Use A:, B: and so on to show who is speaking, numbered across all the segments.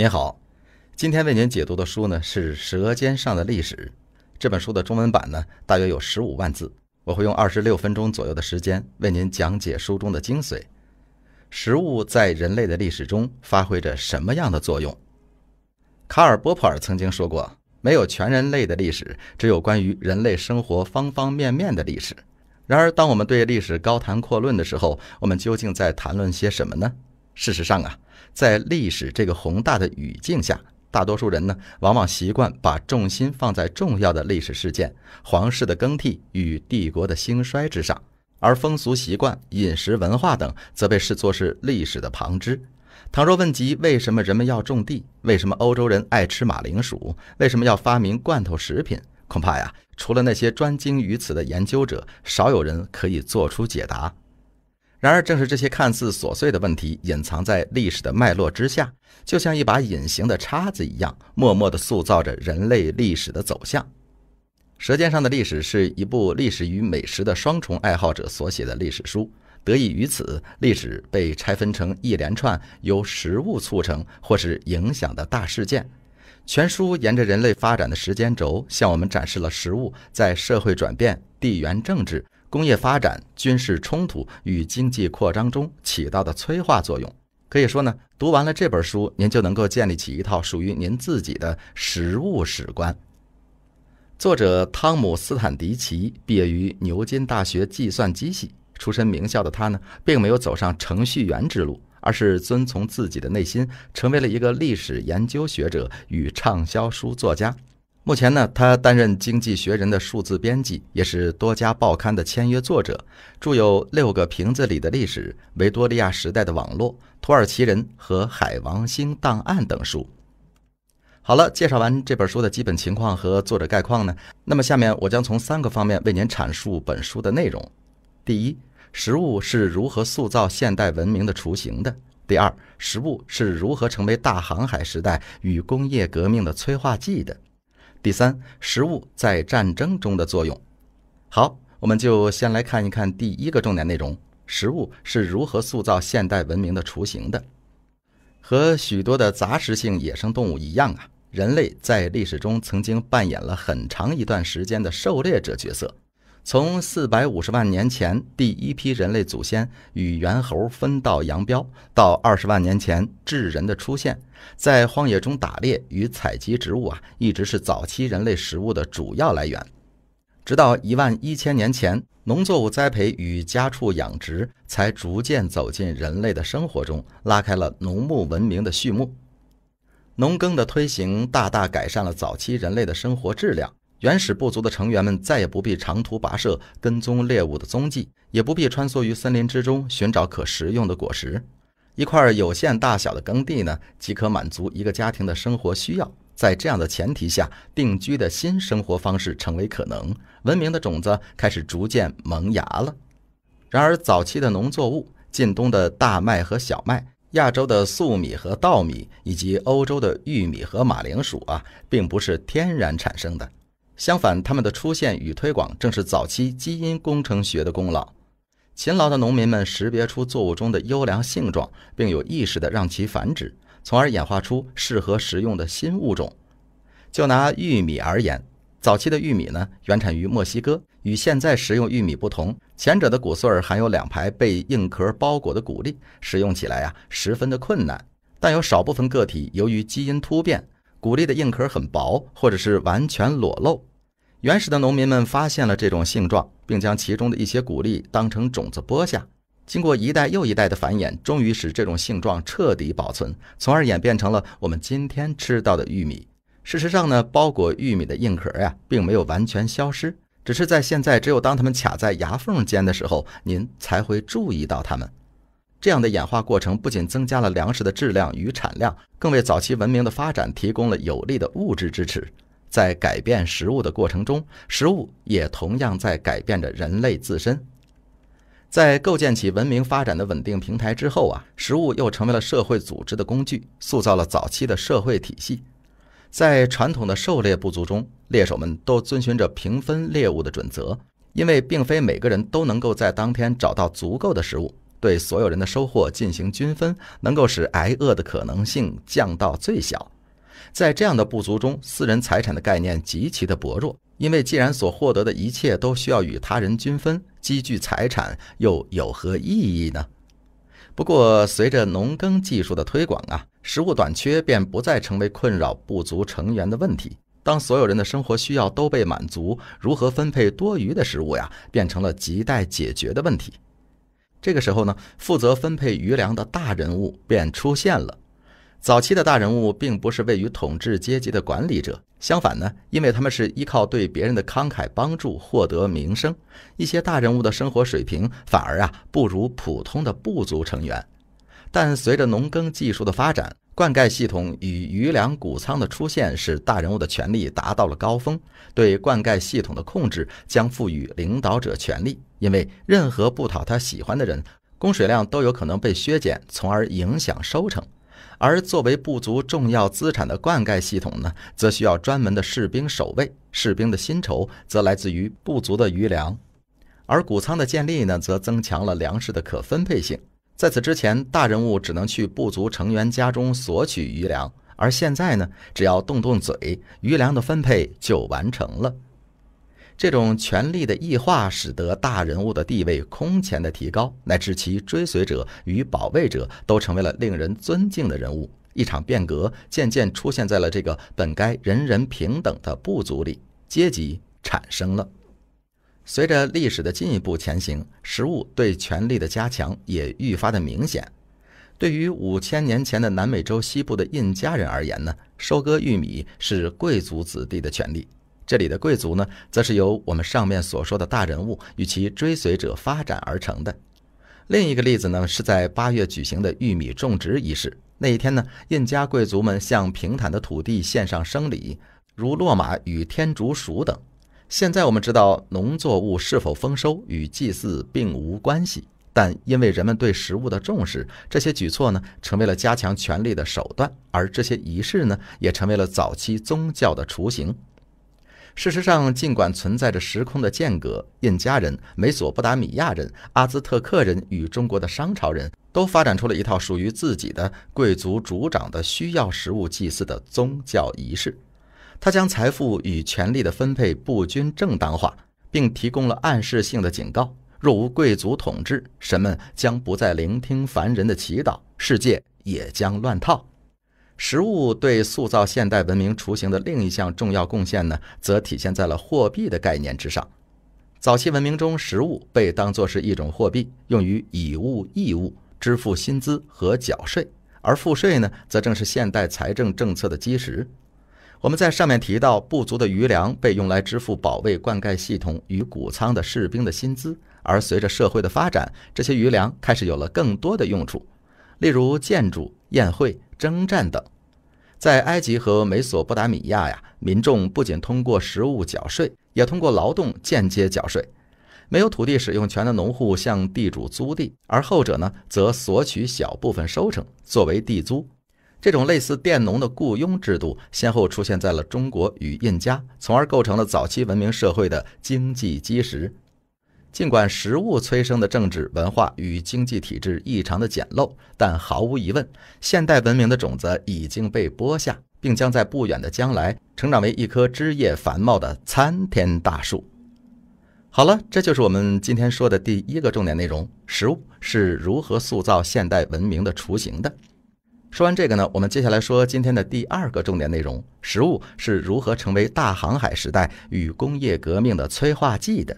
A: 您好，今天为您解读的书呢是《舌尖上的历史》这本书的中文版呢大约有十五万字，我会用二十六分钟左右的时间为您讲解书中的精髓。食物在人类的历史中发挥着什么样的作用？卡尔·波普尔曾经说过：“没有全人类的历史，只有关于人类生活方方面面的历史。”然而，当我们对历史高谈阔论的时候，我们究竟在谈论些什么呢？事实上啊。在历史这个宏大的语境下，大多数人呢，往往习惯把重心放在重要的历史事件、皇室的更替与帝国的兴衰之上，而风俗习惯、饮食文化等则被视作是历史的旁支。倘若问及为什么人们要种地，为什么欧洲人爱吃马铃薯，为什么要发明罐头食品，恐怕呀，除了那些专精于此的研究者，少有人可以做出解答。然而，正是这些看似琐碎的问题，隐藏在历史的脉络之下，就像一把隐形的叉子一样，默默地塑造着人类历史的走向。《舌尖上的历史》是一部历史与美食的双重爱好者所写的历史书。得益于此，历史被拆分成一连串由食物促成或是影响的大事件。全书沿着人类发展的时间轴，向我们展示了食物在社会转变、地缘政治。工业发展、军事冲突与经济扩张中起到的催化作用，可以说呢，读完了这本书，您就能够建立起一套属于您自己的实物史观。作者汤姆·斯坦迪奇毕业于牛津大学计算机系，出身名校的他呢，并没有走上程序员之路，而是遵从自己的内心，成为了一个历史研究学者与畅销书作家。目前呢，他担任《经济学人》的数字编辑，也是多家报刊的签约作者，著有《六个瓶子里的历史》《维多利亚时代的网络》《土耳其人》和《海王星档案》等书。好了，介绍完这本书的基本情况和作者概况呢，那么下面我将从三个方面为您阐述本书的内容：第一，食物是如何塑造现代文明的雏形的；第二，食物是如何成为大航海时代与工业革命的催化剂的。第三，食物在战争中的作用。好，我们就先来看一看第一个重点内容：食物是如何塑造现代文明的雏形的。和许多的杂食性野生动物一样啊，人类在历史中曾经扮演了很长一段时间的狩猎者角色。从四百五十万年前第一批人类祖先与猿猴分道扬镳，到二十万年前智人的出现，在荒野中打猎与采集植物啊，一直是早期人类食物的主要来源。直到一万一千年前，农作物栽培与家畜养殖才逐渐走进人类的生活中，拉开了农牧文明的序幕。农耕的推行大大改善了早期人类的生活质量。原始部族的成员们再也不必长途跋涉跟踪猎物的踪迹，也不必穿梭于森林之中寻找可食用的果实。一块有限大小的耕地呢，即可满足一个家庭的生活需要。在这样的前提下，定居的新生活方式成为可能，文明的种子开始逐渐萌芽了。然而，早期的农作物，近东的大麦和小麦，亚洲的粟米和稻米，以及欧洲的玉米和马铃薯啊，并不是天然产生的。相反，它们的出现与推广正是早期基因工程学的功劳。勤劳的农民们识别出作物中的优良性状，并有意识地让其繁殖，从而演化出适合食用的新物种。就拿玉米而言，早期的玉米呢，原产于墨西哥，与现在食用玉米不同，前者的谷穗儿含有两排被硬壳包裹的谷粒，食用起来啊十分的困难。但有少部分个体由于基因突变，谷粒的硬壳很薄，或者是完全裸露。原始的农民们发现了这种性状，并将其中的一些谷粒当成种子播下。经过一代又一代的繁衍，终于使这种性状彻底保存，从而演变成了我们今天吃到的玉米。事实上呢，包裹玉米的硬壳呀，并没有完全消失，只是在现在，只有当它们卡在牙缝间的时候，您才会注意到它们。这样的演化过程不仅增加了粮食的质量与产量，更为早期文明的发展提供了有力的物质支持。在改变食物的过程中，食物也同样在改变着人类自身。在构建起文明发展的稳定平台之后啊，食物又成为了社会组织的工具，塑造了早期的社会体系。在传统的狩猎部族中，猎手们都遵循着平分猎物的准则，因为并非每个人都能够在当天找到足够的食物。对所有人的收获进行均分，能够使挨饿的可能性降到最小。在这样的部族中，私人财产的概念极其的薄弱，因为既然所获得的一切都需要与他人均分，积聚财产又有何意义呢？不过，随着农耕技术的推广啊，食物短缺便不再成为困扰部族成员的问题。当所有人的生活需要都被满足，如何分配多余的食物呀，变成了亟待解决的问题。这个时候呢，负责分配余粮的大人物便出现了。早期的大人物并不是位于统治阶级的管理者，相反呢，因为他们是依靠对别人的慷慨帮助获得名声，一些大人物的生活水平反而啊不如普通的部族成员。但随着农耕技术的发展，灌溉系统与余粮谷仓的出现，使大人物的权力达到了高峰。对灌溉系统的控制将赋予领导者权力，因为任何不讨他喜欢的人，供水量都有可能被削减，从而影响收成。而作为部族重要资产的灌溉系统呢，则需要专门的士兵守卫。士兵的薪酬则来自于部族的余粮，而谷仓的建立呢，则增强了粮食的可分配性。在此之前，大人物只能去部族成员家中索取余粮，而现在呢，只要动动嘴，余粮的分配就完成了。这种权力的异化，使得大人物的地位空前的提高，乃至其追随者与保卫者都成为了令人尊敬的人物。一场变革渐渐出现在了这个本该人人平等的部族里，阶级产生了。随着历史的进一步前行，食物对权力的加强也愈发的明显。对于五千年前的南美洲西部的印加人而言呢，收割玉米是贵族子弟的权利。这里的贵族呢，则是由我们上面所说的大人物与其追随者发展而成的。另一个例子呢，是在八月举行的玉米种植仪式。那一天呢，印加贵族们向平坦的土地献上生礼，如骆马与天竺鼠等。现在我们知道，农作物是否丰收与祭祀并无关系，但因为人们对食物的重视，这些举措呢，成为了加强权力的手段，而这些仪式呢，也成为了早期宗教的雏形。事实上，尽管存在着时空的间隔，印加人、美索不达米亚人、阿兹特克人与中国的商朝人都发展出了一套属于自己的贵族主长的需要食物祭祀的宗教仪式。他将财富与权力的分配不均正当化，并提供了暗示性的警告：若无贵族统治，神们将不再聆听凡人的祈祷，世界也将乱套。食物对塑造现代文明雏形的另一项重要贡献呢，则体现在了货币的概念之上。早期文明中，食物被当作是一种货币，用于以物易物、支付薪资和缴税，而赋税呢，则正是现代财政政策的基石。我们在上面提到，不足的余粮被用来支付保卫灌溉系统与谷仓的士兵的薪资，而随着社会的发展，这些余粮开始有了更多的用处，例如建筑、宴会。征战等，在埃及和美索不达米亚呀，民众不仅通过食物缴税，也通过劳动间接缴税。没有土地使用权的农户向地主租地，而后者呢，则索取小部分收成作为地租。这种类似佃农的雇佣制度，先后出现在了中国与印加，从而构成了早期文明社会的经济基石。尽管食物催生的政治文化与经济体制异常的简陋，但毫无疑问，现代文明的种子已经被播下，并将在不远的将来成长为一棵枝叶繁茂的参天大树。好了，这就是我们今天说的第一个重点内容：食物是如何塑造现代文明的雏形的。说完这个呢，我们接下来说今天的第二个重点内容：食物是如何成为大航海时代与工业革命的催化剂的。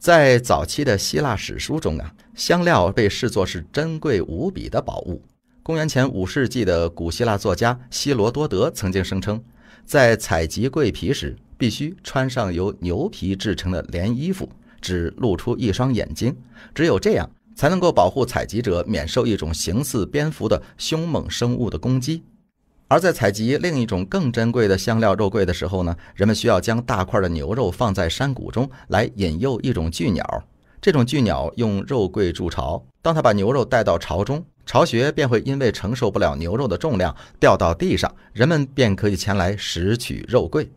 A: 在早期的希腊史书中啊，香料被视作是珍贵无比的宝物。公元前五世纪的古希腊作家希罗多德曾经声称，在采集桂皮时，必须穿上由牛皮制成的连衣服，只露出一双眼睛，只有这样才能够保护采集者免受一种形似蝙蝠的凶猛生物的攻击。而在采集另一种更珍贵的香料肉桂的时候呢，人们需要将大块的牛肉放在山谷中来引诱一种巨鸟。这种巨鸟用肉桂筑巢，当它把牛肉带到巢中，巢穴便会因为承受不了牛肉的重量掉到地上，人们便可以前来拾取肉桂。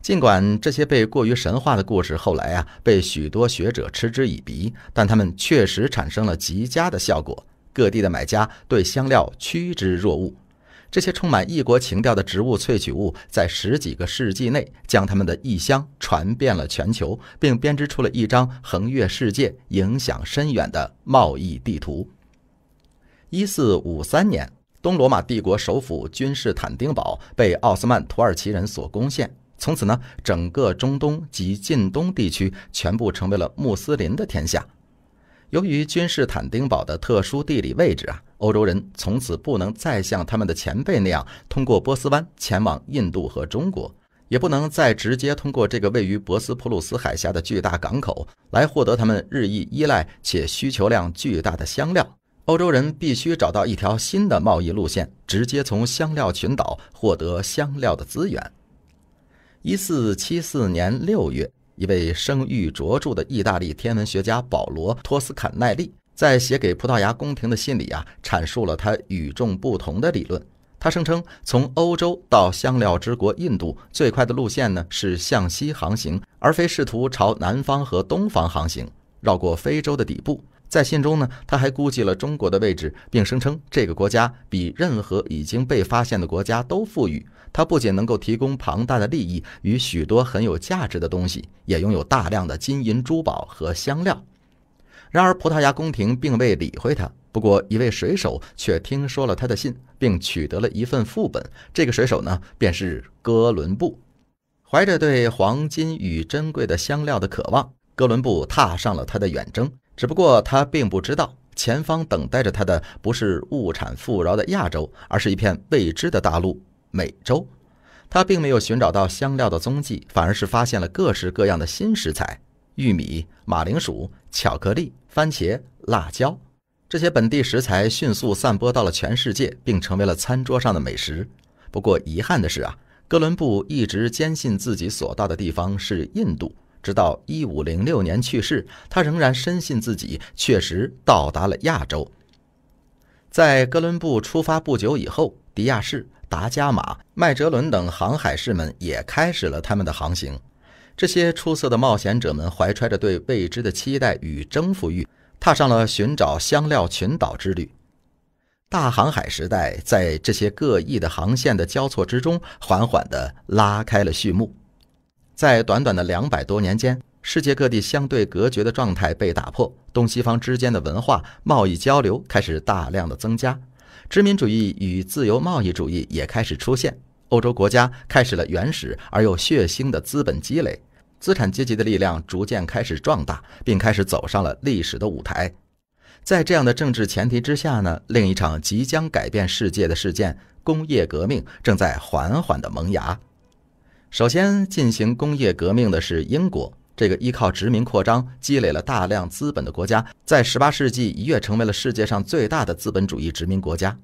A: 尽管这些被过于神话的故事后来啊被许多学者嗤之以鼻，但它们确实产生了极佳的效果。各地的买家对香料趋之若鹜。这些充满异国情调的植物萃取物，在十几个世纪内将它们的异香传遍了全球，并编织出了一张横越世界、影响深远的贸易地图。一四五三年，东罗马帝国首府君士坦丁堡被奥斯曼土耳其人所攻陷，从此呢，整个中东及近东地区全部成为了穆斯林的天下。由于君士坦丁堡的特殊地理位置啊，欧洲人从此不能再像他们的前辈那样通过波斯湾前往印度和中国，也不能再直接通过这个位于博斯普鲁斯海峡的巨大港口来获得他们日益依赖且需求量巨大的香料。欧洲人必须找到一条新的贸易路线，直接从香料群岛获得香料的资源。一四七四年六月。一位声誉卓著的意大利天文学家保罗·托斯坎奈利在写给葡萄牙宫廷的信里啊，阐述了他与众不同的理论。他声称，从欧洲到香料之国印度最快的路线呢是向西航行，而非试图朝南方和东方航行，绕过非洲的底部。在信中呢，他还估计了中国的位置，并声称这个国家比任何已经被发现的国家都富裕。它不仅能够提供庞大的利益与许多很有价值的东西，也拥有大量的金银珠宝和香料。然而，葡萄牙宫廷并未理会他。不过，一位水手却听说了他的信，并取得了一份副本。这个水手呢，便是哥伦布。怀着对黄金与珍贵的香料的渴望，哥伦布踏上了他的远征。只不过，他并不知道，前方等待着他的不是物产富饶的亚洲，而是一片未知的大陆。美洲，他并没有寻找到香料的踪迹，反而是发现了各式各样的新食材：玉米、马铃薯、巧克力、番茄、辣椒。这些本地食材迅速散播到了全世界，并成为了餐桌上的美食。不过，遗憾的是啊，哥伦布一直坚信自己所到的地方是印度，直到1506年去世，他仍然深信自己确实到达了亚洲。在哥伦布出发不久以后，迪亚士。达伽马、麦哲伦等航海士们也开始了他们的航行。这些出色的冒险者们怀揣着对未知的期待与征服欲，踏上了寻找香料群岛之旅。大航海时代在这些各异的航线的交错之中，缓缓地拉开了序幕。在短短的两百多年间，世界各地相对隔绝的状态被打破，东西方之间的文化贸易交流开始大量的增加。殖民主义与自由贸易主义也开始出现，欧洲国家开始了原始而又血腥的资本积累，资产阶级的力量逐渐开始壮大，并开始走上了历史的舞台。在这样的政治前提之下呢，另一场即将改变世界的事件——工业革命正在缓缓地萌芽。首先进行工业革命的是英国。这个依靠殖民扩张积累了大量资本的国家，在18世纪一跃成为了世界上最大的资本主义殖民国家。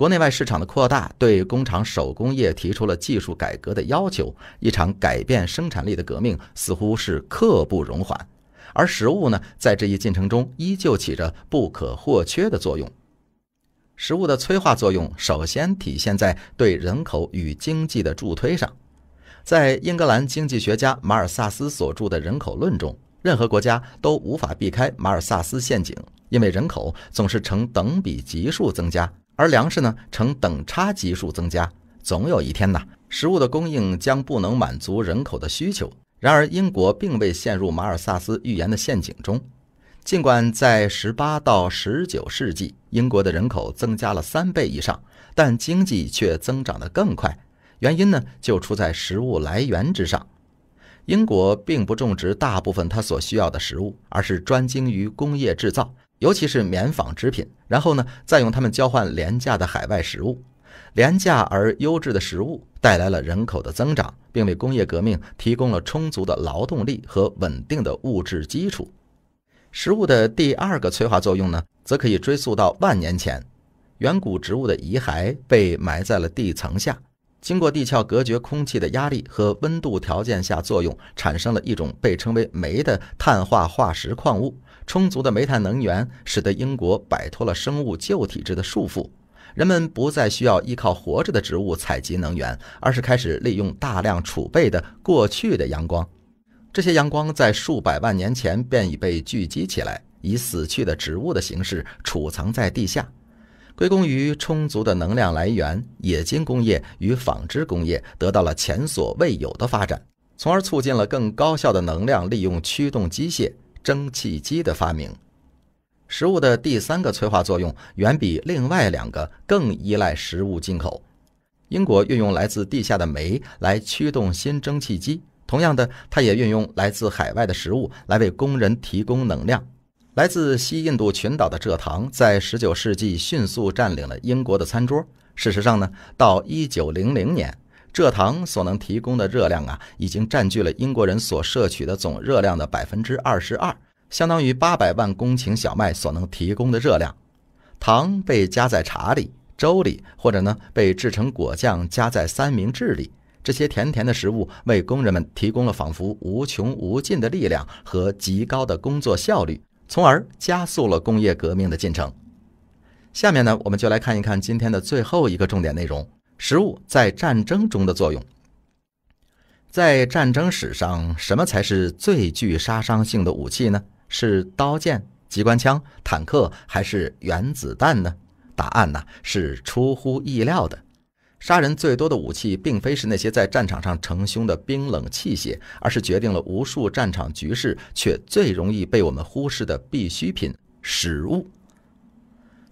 A: 国内外市场的扩大对工厂手工业提出了技术改革的要求，一场改变生产力的革命似乎是刻不容缓。而食物呢，在这一进程中依旧起着不可或缺的作用。食物的催化作用首先体现在对人口与经济的助推上。在英格兰经济学家马尔萨斯所著的《人口论》中，任何国家都无法避开马尔萨斯陷阱，因为人口总是呈等比级数增加，而粮食呢呈等差级数增加。总有一天呐，食物的供应将不能满足人口的需求。然而，英国并未陷入马尔萨斯预言的陷阱中，尽管在18到19世纪，英国的人口增加了三倍以上，但经济却增长得更快。原因呢，就出在食物来源之上。英国并不种植大部分它所需要的食物，而是专精于工业制造，尤其是棉纺织品。然后呢，再用它们交换廉价的海外食物。廉价而优质的食物带来了人口的增长，并为工业革命提供了充足的劳动力和稳定的物质基础。食物的第二个催化作用呢，则可以追溯到万年前，远古植物的遗骸被埋在了地层下。经过地壳隔绝空气的压力和温度条件下作用，产生了一种被称为煤的碳化化石矿物。充足的煤炭能源使得英国摆脱了生物旧体制的束缚，人们不再需要依靠活着的植物采集能源，而是开始利用大量储备的过去的阳光。这些阳光在数百万年前便已被聚集起来，以死去的植物的形式储藏在地下。归功于充足的能量来源，冶金工业与纺织工业得到了前所未有的发展，从而促进了更高效的能量利用驱动机械——蒸汽机的发明。食物的第三个催化作用远比另外两个更依赖食物进口。英国运用来自地下的煤来驱动新蒸汽机，同样的，它也运用来自海外的食物来为工人提供能量。来自西印度群岛的蔗糖在19世纪迅速占领了英国的餐桌。事实上呢，到1900年，蔗糖所能提供的热量啊，已经占据了英国人所摄取的总热量的百分之二十二。相当于八百万公顷小麦所能提供的热量。糖被加在茶里、粥里，或者呢被制成果酱加在三明治里。这些甜甜的食物为工人们提供了仿佛无穷无尽的力量和极高的工作效率，从而加速了工业革命的进程。下面呢，我们就来看一看今天的最后一个重点内容：食物在战争中的作用。在战争史上，什么才是最具杀伤性的武器呢？是刀剑、机关枪、坦克，还是原子弹呢？答案呢是出乎意料的。杀人最多的武器，并非是那些在战场上逞凶的冰冷器械，而是决定了无数战场局势却最容易被我们忽视的必需品——食物。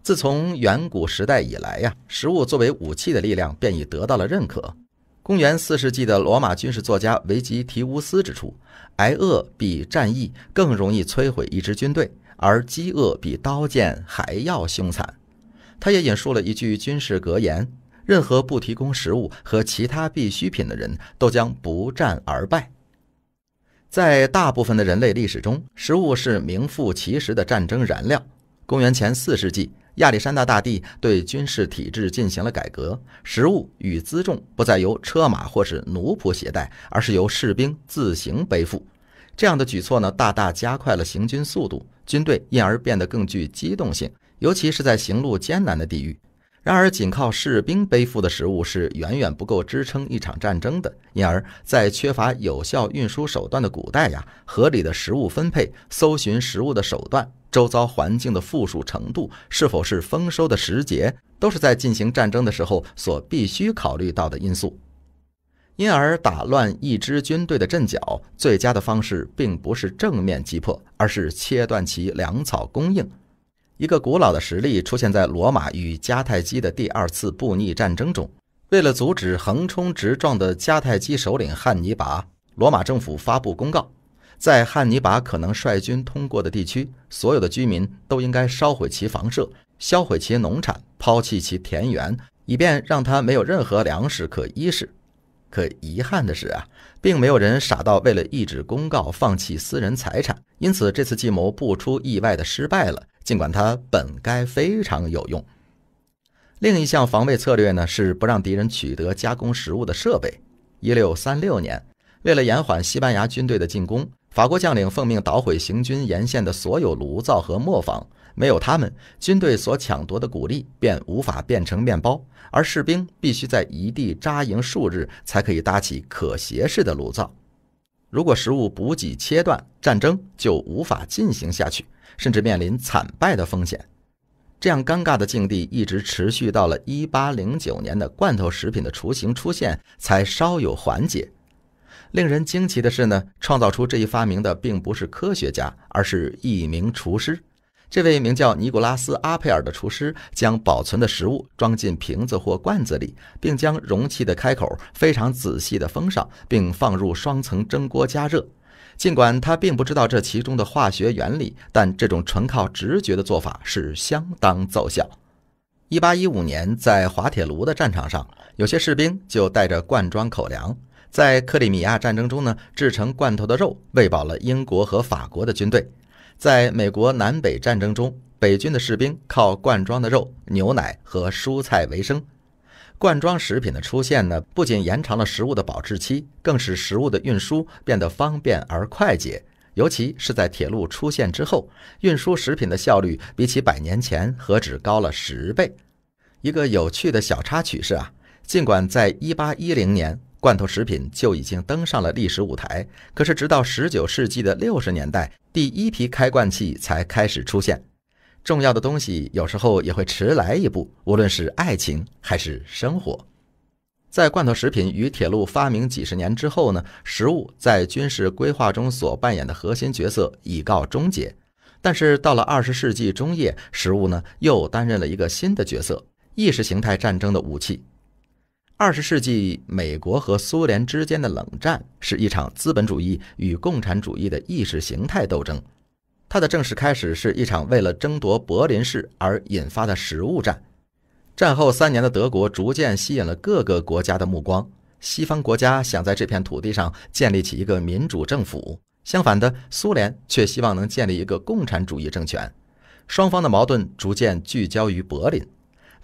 A: 自从远古时代以来呀，食物作为武器的力量便已得到了认可。公元四世纪的罗马军事作家维吉提乌斯指出，挨饿比战役更容易摧毁一支军队，而饥饿比刀剑还要凶残。他也引述了一句军事格言：“任何不提供食物和其他必需品的人都将不战而败。”在大部分的人类历史中，食物是名副其实的战争燃料。公元前四世纪。亚历山大大帝对军事体制进行了改革，食物与辎重不再由车马或是奴仆携带，而是由士兵自行背负。这样的举措呢，大大加快了行军速度，军队因而变得更具机动性，尤其是在行路艰难的地域。然而，仅靠士兵背负的食物是远远不够支撑一场战争的。因而，在缺乏有效运输手段的古代呀，合理的食物分配、搜寻食物的手段、周遭环境的富庶程度、是否是丰收的时节，都是在进行战争的时候所必须考虑到的因素。因而，打乱一支军队的阵脚，最佳的方式并不是正面击破，而是切断其粮草供应。一个古老的实例出现在罗马与迦太基的第二次布匿战争中。为了阻止横冲直撞的迦太基首领汉尼拔，罗马政府发布公告，在汉尼拔可能率军通过的地区，所有的居民都应该烧毁其房舍，销毁其农产，抛弃其田园，以便让他没有任何粮食可依食。可遗憾的是啊，并没有人傻到为了抑制公告放弃私人财产，因此这次计谋不出意外的失败了。尽管它本该非常有用，另一项防卫策略呢是不让敌人取得加工食物的设备。一六三六年，为了延缓西班牙军队的进攻，法国将领奉命捣毁行军沿线的所有炉灶和磨坊。没有他们，军队所抢夺的谷粒便无法变成面包，而士兵必须在一地扎营数日才可以搭起可携式的炉灶。如果食物补给切断，战争就无法进行下去。甚至面临惨败的风险，这样尴尬的境地一直持续到了一八零九年的罐头食品的雏形出现，才稍有缓解。令人惊奇的是呢，创造出这一发明的并不是科学家，而是一名厨师。这位名叫尼古拉斯·阿佩尔的厨师将保存的食物装进瓶子或罐子里，并将容器的开口非常仔细地封上，并放入双层蒸锅加热。尽管他并不知道这其中的化学原理，但这种纯靠直觉的做法是相当奏效。一八一五年，在滑铁卢的战场上，有些士兵就带着罐装口粮，在克里米亚战争中呢，制成罐头的肉，喂饱了英国和法国的军队。在美国南北战争中，北军的士兵靠罐装的肉、牛奶和蔬菜为生。罐装食品的出现呢，不仅延长了食物的保质期，更使食物的运输变得方便而快捷。尤其是在铁路出现之后，运输食品的效率比起百年前何止高了十倍。一个有趣的小插曲是啊，尽管在1810年罐头食品就已经登上了历史舞台，可是直到19世纪的60年代，第一批开罐器才开始出现。重要的东西有时候也会迟来一步，无论是爱情还是生活。在罐头食品与铁路发明几十年之后呢，食物在军事规划中所扮演的核心角色已告终结。但是到了二十世纪中叶，食物呢又担任了一个新的角色。意识形态战争的武器。二十世纪美国和苏联之间的冷战是一场资本主义与共产主义的意识形态斗争。它的正式开始是一场为了争夺柏林市而引发的食物战。战后三年的德国逐渐吸引了各个国家的目光。西方国家想在这片土地上建立起一个民主政府，相反的，苏联却希望能建立一个共产主义政权。双方的矛盾逐渐聚焦于柏林。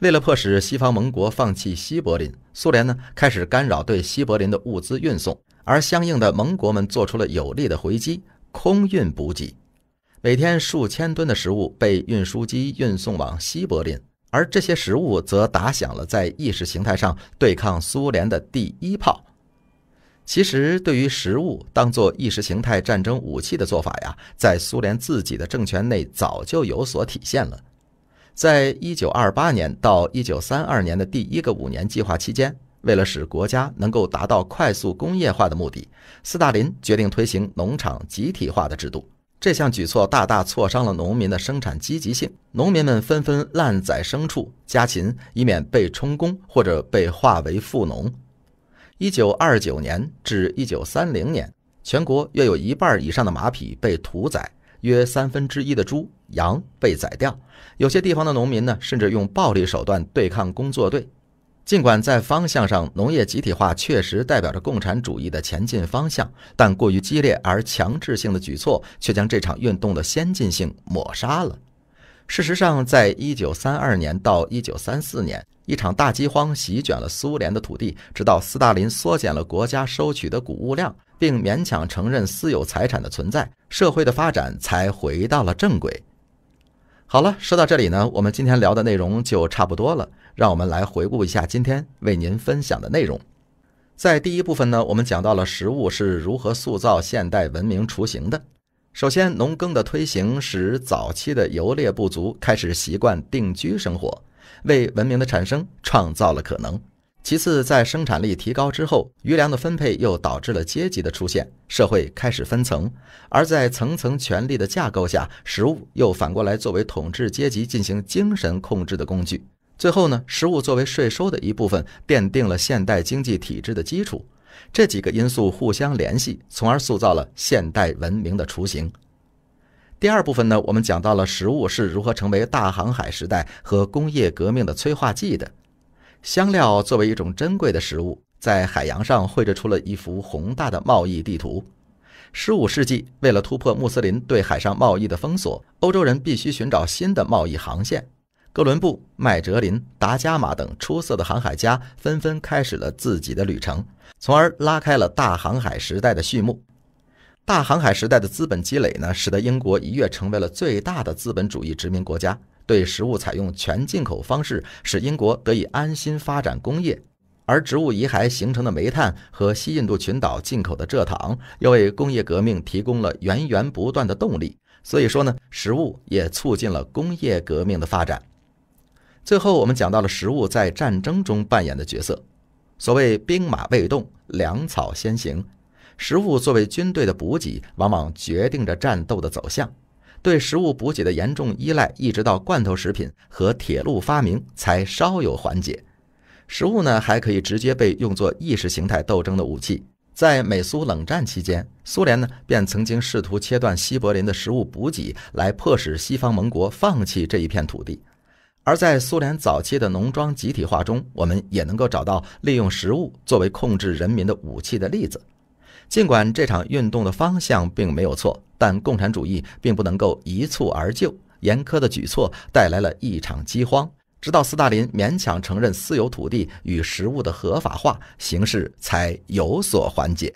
A: 为了迫使西方盟国放弃西柏林，苏联呢开始干扰对西柏林的物资运送，而相应的盟国们做出了有力的回击，空运补给。每天数千吨的食物被运输机运送往西柏林，而这些食物则打响了在意识形态上对抗苏联的第一炮。其实，对于食物当做意识形态战争武器的做法呀，在苏联自己的政权内早就有所体现了。在一九二八年到一九三二年的第一个五年计划期间，为了使国家能够达到快速工业化的目的，斯大林决定推行农场集体化的制度。这项举措大大挫伤了农民的生产积极性，农民们纷纷滥宰牲畜、家禽，以免被充公或者被划为富农。一九二九年至一九三零年，全国约有一半以上的马匹被屠宰。约三分之一的猪、羊被宰掉，有些地方的农民呢，甚至用暴力手段对抗工作队。尽管在方向上，农业集体化确实代表着共产主义的前进方向，但过于激烈而强制性的举措却将这场运动的先进性抹杀了。事实上，在一九三二年到一九三四年，一场大饥荒席卷了苏联的土地，直到斯大林缩减了国家收取的谷物量。并勉强承认私有财产的存在，社会的发展才回到了正轨。好了，说到这里呢，我们今天聊的内容就差不多了。让我们来回顾一下今天为您分享的内容。在第一部分呢，我们讲到了食物是如何塑造现代文明雏形的。首先，农耕的推行使早期的游猎部族开始习惯定居生活，为文明的产生创造了可能。其次，在生产力提高之后，余粮的分配又导致了阶级的出现，社会开始分层。而在层层权力的架构下，食物又反过来作为统治阶级进行精神控制的工具。最后呢，食物作为税收的一部分，奠定了现代经济体制的基础。这几个因素互相联系，从而塑造了现代文明的雏形。第二部分呢，我们讲到了食物是如何成为大航海时代和工业革命的催化剂的。香料作为一种珍贵的食物，在海洋上绘制出了一幅宏大的贸易地图。十五世纪，为了突破穆斯林对海上贸易的封锁，欧洲人必须寻找新的贸易航线。哥伦布、麦哲林、达伽马等出色的航海家纷纷开始了自己的旅程，从而拉开了大航海时代的序幕。大航海时代的资本积累呢，使得英国一跃成为了最大的资本主义殖民国家。对食物采用全进口方式，使英国得以安心发展工业；而植物遗骸形成的煤炭和西印度群岛进口的蔗糖，又为工业革命提供了源源不断的动力。所以说呢，食物也促进了工业革命的发展。最后，我们讲到了食物在战争中扮演的角色。所谓兵马未动，粮草先行，食物作为军队的补给，往往决定着战斗的走向。对食物补给的严重依赖，一直到罐头食品和铁路发明才稍有缓解。食物呢，还可以直接被用作意识形态斗争的武器。在美苏冷战期间，苏联呢便曾经试图切断西柏林的食物补给，来迫使西方盟国放弃这一片土地。而在苏联早期的农庄集体化中，我们也能够找到利用食物作为控制人民的武器的例子。尽管这场运动的方向并没有错，但共产主义并不能够一蹴而就。严苛的举措带来了一场饥荒，直到斯大林勉强承认私有土地与食物的合法化，形势才有所缓解。